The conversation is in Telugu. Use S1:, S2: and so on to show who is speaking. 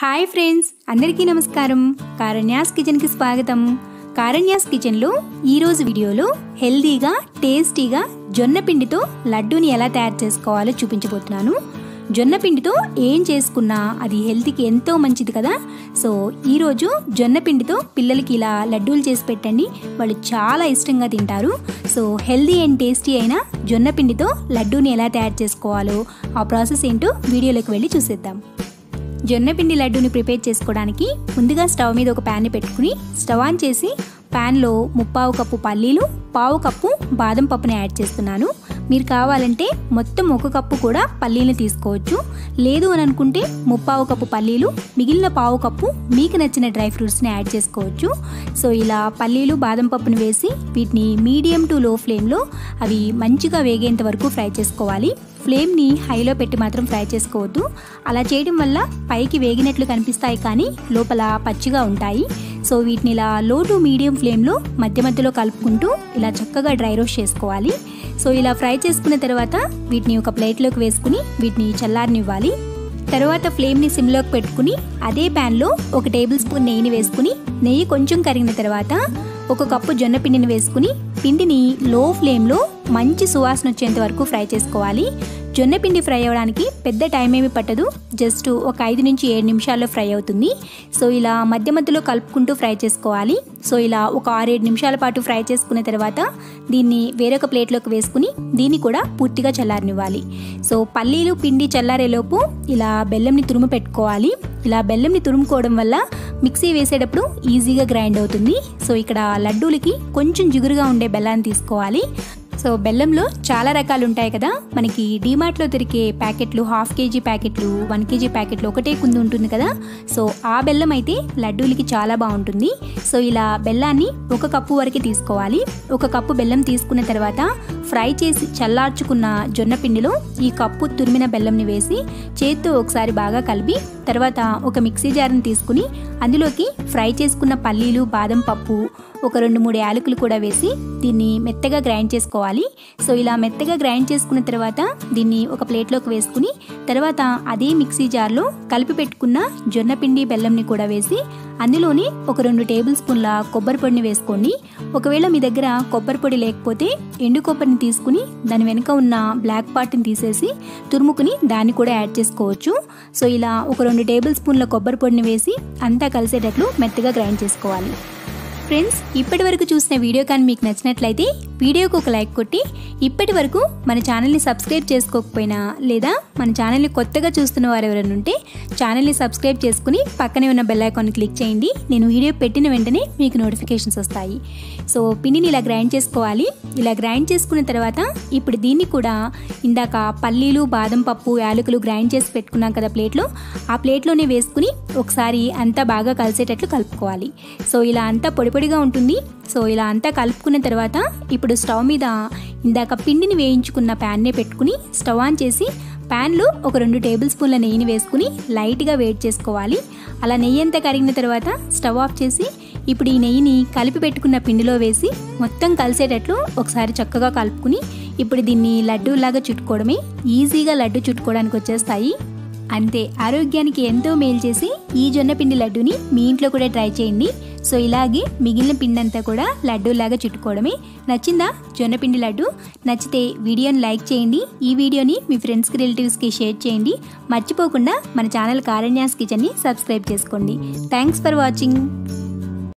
S1: హాయ్ ఫ్రెండ్స్ అందరికీ నమస్కారం. కారణ్యాస్ కిచెన్కి స్వాగతం. కారణ్యాస్ కిచెన్లో ఈరోజు వీడియోలో హెల్దీగా టేస్టీగా జొన్న పిండితో లడ్డూని ఎలా తయారు చేసుకోవాలో చూపించబోతున్నాను. జొన్న పిండితో ఏం చేసుకున్నా అది హెల్త్కి ఎంతో మంచిది కదా. సో ఈరోజు జొన్న పిండితో పిల్లలకి ఇలా లడ్డూలు చేసి పెట్టండి. వాళ్ళు చాలా ఇష్టంగా తింటారు. సో హెల్దీ అండ్ టేస్టీ అయిన జొన్న పిండితో లడ్డూని ఎలా తయారు చేసుకోవాలో ఆ ప్రాసెస్ ఏంటో వీడియోలోకి వెళ్ళి చూసేద్దాం. జొన్న పిండి లడ్డూని ప్రిపేర్ చేసుకోవడానికి ముందుగా స్టవ్ మీద ఒక ప్యాన్ని పెట్టుకుని స్టవ్ ఆన్ చేసి ప్యాన్లో ముప్పావు కప్పు పల్లీలు పావు కప్పు బాదం పప్పుని యాడ్ చేస్తున్నాను. మీరు కావాలంటే మొత్తం ఒక కప్పు కూడా పల్లీలను తీసుకోవచ్చు. లేదు అని అనుకుంటే ముప్పావు కప్పు పల్లీలు మిగిలిన పావు కప్పు మీకు నచ్చిన డ్రై ఫ్రూట్స్ని యాడ్ చేసుకోవచ్చు. సో ఇలా పల్లీలు బాదం పప్పుని వేసి వీటిని మీడియం టు లో ఫ్లేమ్లో అవి మంచిగా వేగేంత వరకు ఫ్రై చేసుకోవాలి. ఫ్లేమ్ని హైలో పెట్టి మాత్రం ఫ్రై చేసుకోవద్దు. అలా చేయడం వల్ల పైకి వేగినట్లు కనిపిస్తాయి కానీ లోపల పచ్చిగా ఉంటాయి. సో వీటిని ఇలా లో టు మీడియం ఫ్లేమ్లో మధ్య మధ్యలో కలుపుకుంటూ ఇలా చక్కగా డ్రై రోస్ట్ చేసుకోవాలి. సో ఇలా ఫ్రై చేసుకున్న తర్వాత వీటిని ఒక ప్లేట్లోకి వేసుకుని వీటిని చల్లారనివ్వాలి. తర్వాత ఫ్లేమ్ని సిమ్లోకి పెట్టుకుని అదే ప్యాన్లో ఒక టేబుల్ స్పూన్ నెయ్యిని వేసుకుని నెయ్యి కొంచెం కరిగిన తర్వాత ఒక కప్పు జొన్న పిండిని వేసుకుని పిండిని లో ఫ్లేమ్లో మంచి సువాసన వచ్చేంత వరకు ఫ్రై చేసుకోవాలి. జొన్న పిండి ఫ్రై అవ్వడానికి పెద్ద టైం ఏమి పట్టదు. జస్ట్ ఒక ఐదు నుంచి ఏడు నిమిషాల్లో ఫ్రై అవుతుంది. సో ఇలా మధ్య మధ్యలో కలుపుకుంటూ ఫ్రై చేసుకోవాలి. సో ఇలా ఒక ఆరేడు నిమిషాల పాటు ఫ్రై చేసుకున్న తర్వాత దీన్ని వేరొక ప్లేట్లోకి వేసుకుని దీన్ని కూడా పూర్తిగా చల్లారనివ్వాలి. సో పల్లీలు పిండి చల్లారేలోపు ఇలా బెల్లంని తురుము పెట్టుకోవాలి. ఇలా బెల్లంని తురుముకోవడం వల్ల మిక్సీ వేసేటప్పుడు ఈజీగా గ్రైండ్ అవుతుంది. సో ఇక్కడ లడ్డూలకి కొంచెం జిగురుగా ఉండే బెల్లాన్ని తీసుకోవాలి. సో బెల్లంలో చాలా రకాలు ఉంటాయి కదా. మనకి డీమార్ట్లో దొరికే ప్యాకెట్లు హాఫ్ కేజీ ప్యాకెట్లు వన్ కేజీ ప్యాకెట్లు ఒకటే కుంది ఉంటుంది కదా. సో ఆ బెల్లం అయితే లడ్డూలకి చాలా బాగుంటుంది. సో ఇలా బెల్లాన్ని ఒక కప్పు వరకు తీసుకోవాలి. ఒక కప్పు బెల్లం తీసుకున్న తర్వాత ఫ్రై చేసి చల్లార్చుకున్న జొన్నపిండిలో ఈ కప్పు తురిమిన బెల్లంని వేసి చేత్తో ఒకసారి బాగా కలిపి తర్వాత ఒక మిక్సీ జార్ని తీసుకుని అందులోకి ఫ్రై చేసుకున్న పల్లీలు బాదం పప్పు ఒక రెండు మూడు యాలకులు కూడా వేసి దీన్ని మెత్తగా గ్రైండ్ చేసుకోవాలి. సో ఇలా మెత్తగా గ్రైండ్ చేసుకున్న తర్వాత దీన్ని ఒక ప్లేట్లోకి వేసుకుని తర్వాత అదే మిక్సీ జార్లో కలిపి పెట్టుకున్న జొన్నపిండి బెల్లంని కూడా వేసి అందులోని ఒక రెండు టేబుల్ స్పూన్ల కొబ్బరి పొడిని వేసుకోండి ఒకవేళ మీ దగ్గర కొబ్బరి పొడి లేకపోతే ఎండు కొబ్బరిని తీసుకుని దాని వెనుక ఉన్న బ్లాక్ పార్ట్ని తీసేసి తురుముకుని దాన్ని కూడా యాడ్ చేసుకోవచ్చు. సో ఇలా ఒక రెండు టేబుల్ స్పూన్ల కొబ్బరి పొడిని వేసి అంతా కలిసేటట్లు మెత్తగా గ్రైండ్ చేసుకోవాలి. ఫ్రెండ్స్ ఇప్పటి వరకు చూసిన వీడియో కానీ మీకు నచ్చినట్లయితే వీడియోకు ఒక లైక్ కొట్టి ఇప్పటి వరకు మన ఛానల్ని సబ్స్క్రైబ్ చేసుకోకపోయినా లేదా మన ఛానల్ని కొత్తగా చూస్తున్న వారు ఎవరైనా ఉంటే ఛానల్ని సబ్స్క్రైబ్ చేసుకుని పక్కనే ఉన్న బెల్ ఐకాన్ క్లిక్ చేయండి. నేను వీడియో పెట్టిన వెంటనే మీకు నోటిఫికేషన్స్ వస్తాయి. సో పిండిని ఇలా గ్రైండ్ చేసుకోవాలి. ఇలా గ్రైండ్ చేసుకున్న తర్వాత ఇప్పుడు దీన్ని కూడా ఇందాక పల్లీలు బాదం పప్పు యాలకులు గ్రైండ్ చేసి పెట్టుకున్నాం కదా ప్లేట్లో ఆ ప్లేట్లోనే వేసుకుని ఒకసారి అంతా బాగా కలిసేటట్లు కలుపుకోవాలి. సో ఇలా అంతా పొడి పొడిగా ఉంటుంది. సో ఇలా అంతా కలుపుకున్న తర్వాత ఇప్పుడు స్టవ్ మీద ఇందాక పిండిని వేయించుకున్న ప్యాన్నే పెట్టుకుని స్టవ్ ఆన్ చేసి ప్యాన్లో ఒక రెండు టేబుల్ స్పూన్ల నెయ్యిని వేసుకుని లైట్గా వేడి చేసుకోవాలి. అలా నెయ్యి అంతా కరిగిన తర్వాత స్టవ్ ఆఫ్ చేసి ఇప్పుడు ఈ నెయ్యిని కలిపి పెట్టుకున్న పిండిలో వేసి మొత్తం కలిసేటట్లు ఒకసారి చక్కగా కలుపుకుని ఇప్పుడు దీన్ని లడ్డూలాగా చుట్టుకోవడమే. ఈజీగా లడ్డు చుట్టుకోవడానికి వచ్చేస్తాయి. అంతే. ఆరోగ్యానికి ఎంతో మేలు చేసి ఈ జొన్న పిండి లడ్డూని మీ ఇంట్లో కూడా ట్రై చేయండి. సో ఇలాగే మిగిలిన పిండి అంతా కూడా లడ్డూలాగా చుట్టుకోవడమే. నచ్చిందా? జొన్నపిండి లడ్డు? నచ్చితే వీడియోని లైక్ చేయండి. ఈ వీడియోని మీ ఫ్రెండ్స్కి రిలేటివ్స్కి షేర్ చేయండి. మర్చిపోకుండా మన ఛానల్ కారణ్యాస్ కిచెన్ని సబ్స్క్రైబ్ చేసుకోండి. Thanks for watching.